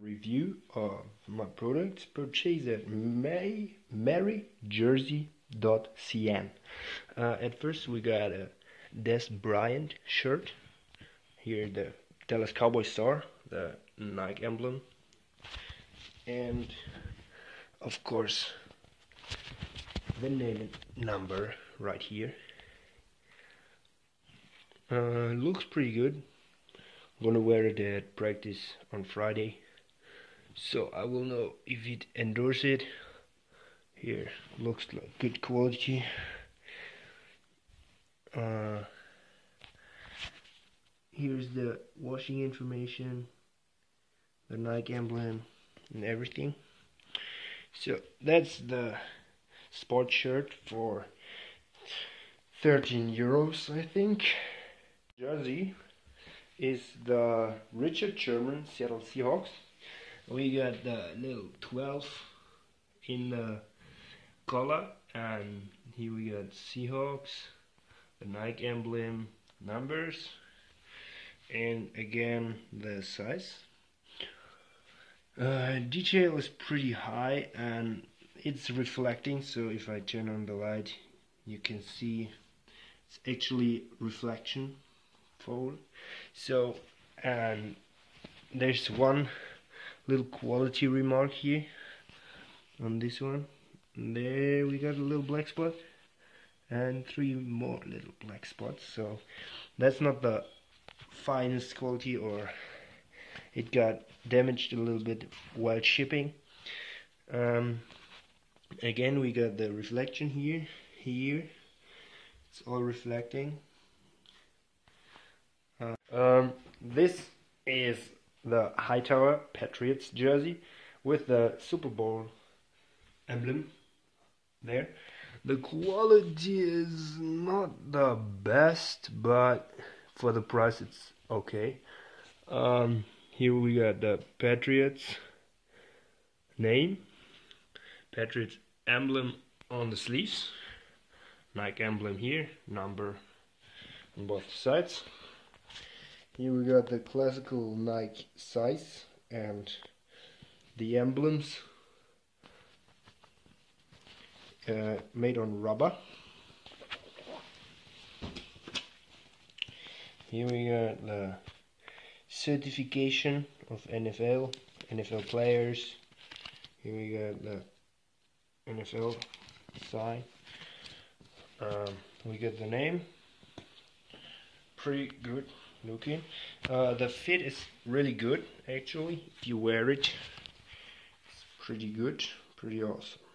review of my products purchased at May, maryjersey.cn. Uh, at first, we got a Dez Bryant shirt. Here, the Dallas Cowboy star, the Nike emblem, and of course, the name and number right here. Uh, looks pretty good. I'm gonna wear it at practice on Friday so I will know if it endorse it. Here looks like good quality. Uh, here's the washing information the Nike emblem and everything. So that's the sport shirt for 13 euros I think. Jersey is the Richard Sherman Seattle Seahawks we got the little 12 in the collar and here we got Seahawks the Nike emblem numbers and again the size. Uh, detail is pretty high and it's reflecting so if I turn on the light you can see it's actually reflection fold. So and there's one little quality remark here on this one. There we got a little black spot and three more little black spots. So that's not the finest quality or it got damaged a little bit while shipping. Um, again we got the reflection here here. It's all reflecting. Uh, um, this is the Hightower Patriots jersey with the Super Bowl emblem there. The quality is not the best, but for the price it's okay. Um, here we got the Patriots name, Patriots emblem on the sleeves, Nike emblem here, number on both sides. Here we got the classical Nike size and the emblems uh, made on rubber. Here we got the certification of NFL, NFL players. Here we got the NFL sign. Um, we got the name. Pretty good looking. Uh, the fit is really good actually. If you wear it, it's pretty good, pretty awesome.